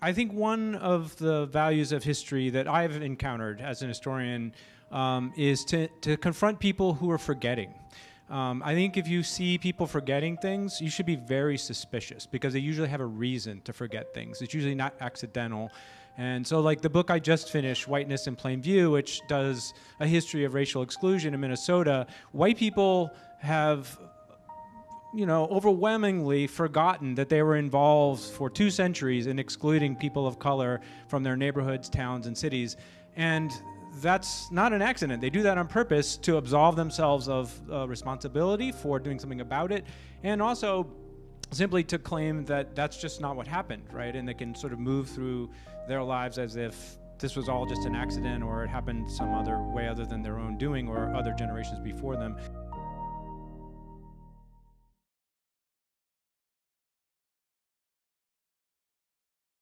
I think one of the values of history that I've encountered as an historian um, is to, to confront people who are forgetting. Um, I think if you see people forgetting things, you should be very suspicious because they usually have a reason to forget things. It's usually not accidental. And so, like the book I just finished, Whiteness in Plain View, which does a history of racial exclusion in Minnesota, white people have you know, overwhelmingly forgotten that they were involved for two centuries in excluding people of color from their neighborhoods, towns, and cities. And that's not an accident. They do that on purpose to absolve themselves of uh, responsibility for doing something about it, and also simply to claim that that's just not what happened, right? And they can sort of move through their lives as if this was all just an accident or it happened some other way other than their own doing or other generations before them.